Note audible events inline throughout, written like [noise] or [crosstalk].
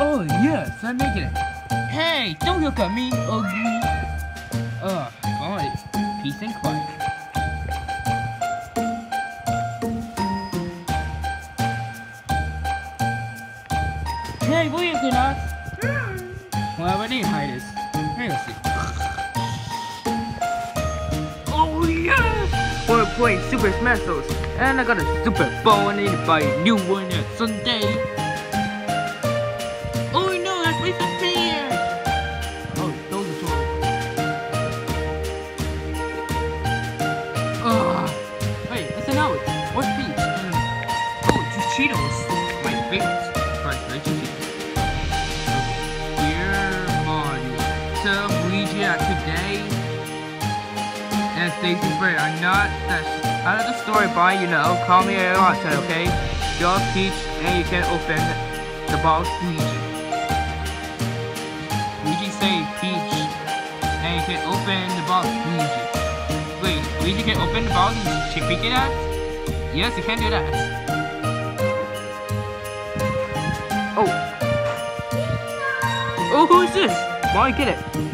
Oh, yes, I'm making it. Hey, don't look at me, ugly. Ugh, fine. Peace and quiet. Hey, what are you looking at? Well, need to hide this. Let's see. Oh, yes! We're playing Super Smash Bros. And I got a Super Bowl and I need to buy a new one on Sunday. Just Cheetos. Dear Mario, so Luigi at today. And Stacy's birthday. I'm not that out of the story, but you know, call me a lot, okay? You're Peach, and you can open the box Luigi. Luigi say Peach, and you can open the box Luigi. Wait, Luigi can open the box and pick it up? Yes, you can do that. Oh. Oh, who is this? Why get it?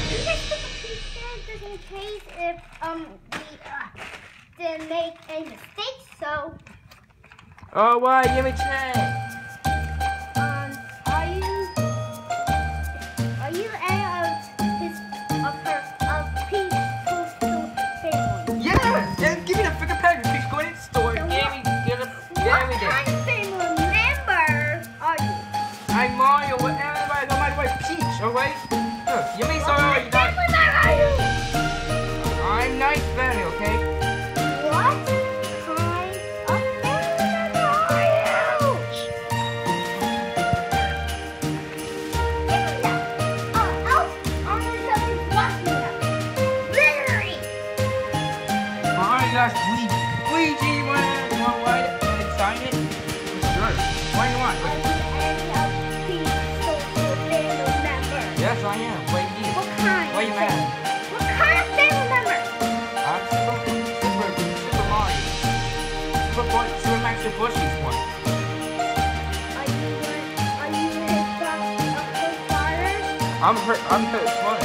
You know it's a fact here. Just in case if um we uh, didn't make any mistakes, so Oh, why? Give me ten. um Super Master Bushy's one. Are you? Are you his fa- of his? I'm hurt. I'm son. Don't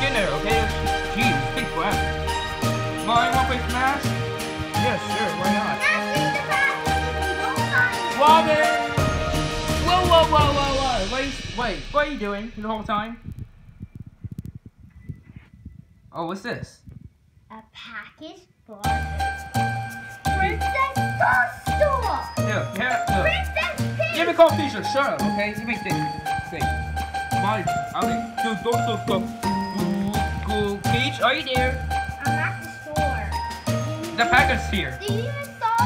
whatever, just get in there, okay? Jeez, take forever. Mom, you wanna play Smash? Yeah, sure, why not? Robin! Whoa, whoa, whoa, whoa, whoa! Wait, wait, what are you doing the whole time? Oh, what's this? A package for Princess Store. Yeah, yeah, look. Princess Peach. Give me cold pizza, shut up, okay? Give me. Think. My, okay, go, go, go, go. Go, Peach, are you there? I'm at the store. The package is here. Did you even saw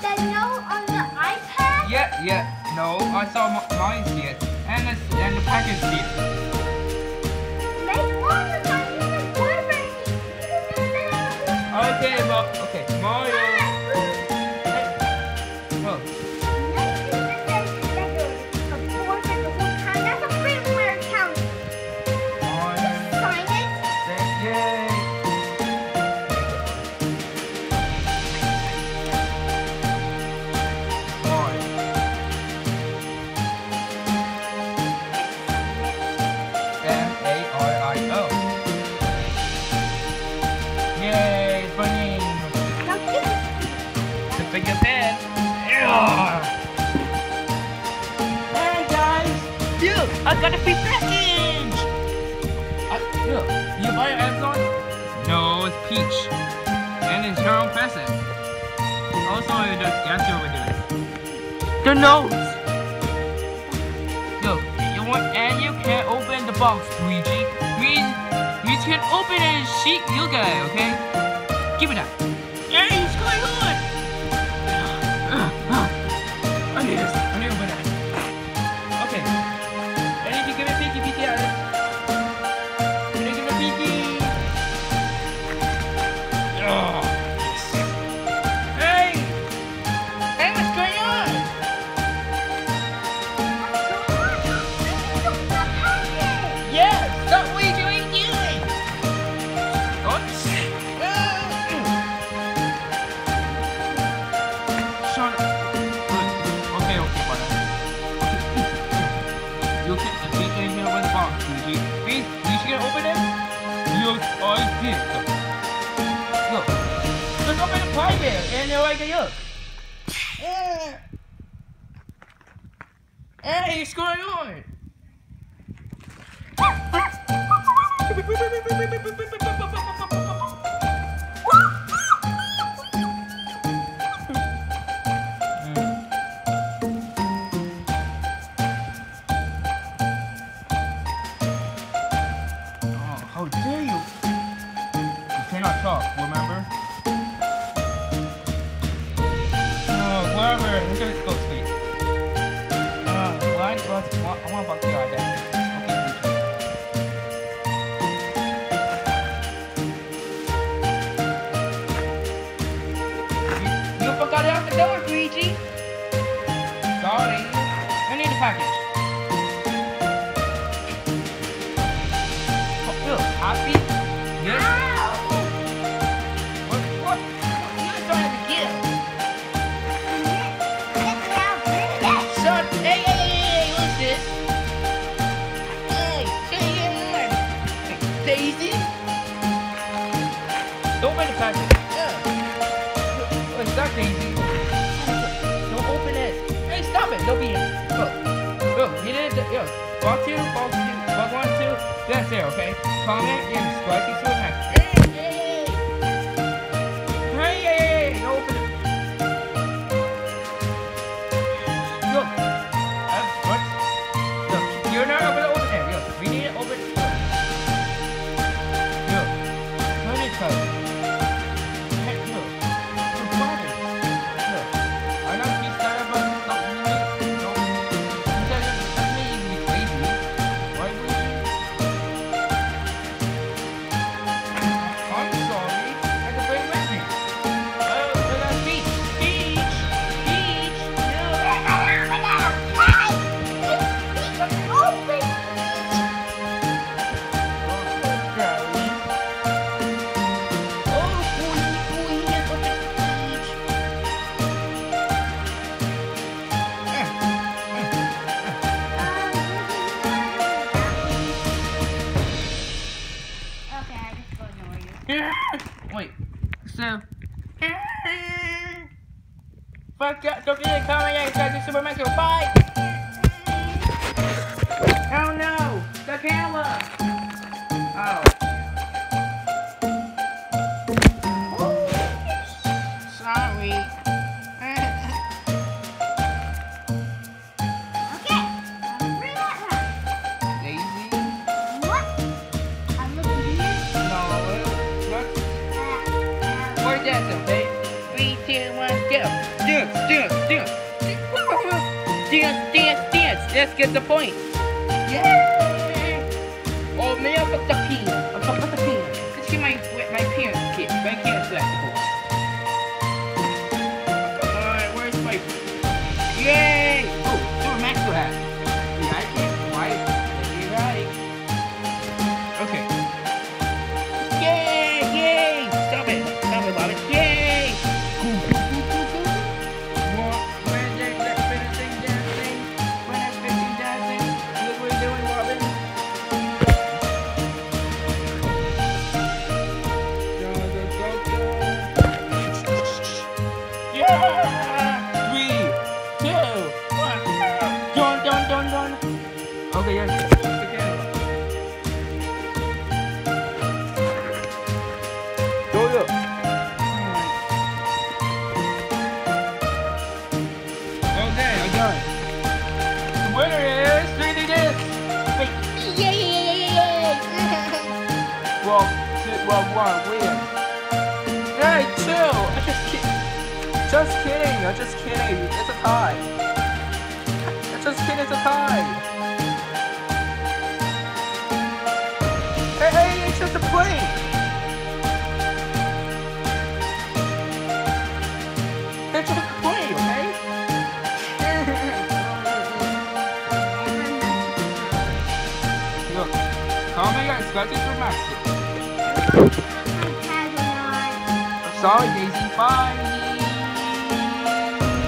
the note on the iPad? Yeah, yeah. No, I saw m- mine's here. And the, and the package here. I got a free package! Uh, look, you buy it Amazon? No, it's Peach. And it's her own present. Also, the gas over there. The notes! Look, you want, and you can't open the box, Luigi. Mean, you can open it and sheet you get it, okay? Give me that. Open the pie bear and they're like, look. Package. Oh, happy? Yes. What? What? You're trying to get. Son, hey, hey, hey, hey, what's this? Hey, hey, hey, hey. Daisy? Don't open the package. Yeah. What's that, Daisy? Don't open it. Hey, stop it. Don't be Look, you did it. Yo, box two, box two, box one, two. That's it, okay? Comment and to Oh no. The camera. Oh. Sorry. [laughs] That? Three, two, one, go. Dance, dance, dance. Dance, dance, dance. Let's get the point. Yay! Oh, up with the pen. Okay, I got it. The winner is 3D Disc. Wait, Yay! [laughs] well, two, well, one win. Hey, two. I just kid- Just kidding. I'm just kidding. It's a tie. I'm just kidding. It's a tie. Hey, hey, it's just a plane. Comment your expenses for Maxi. Have a nice- Sorry, Daisy. Bye.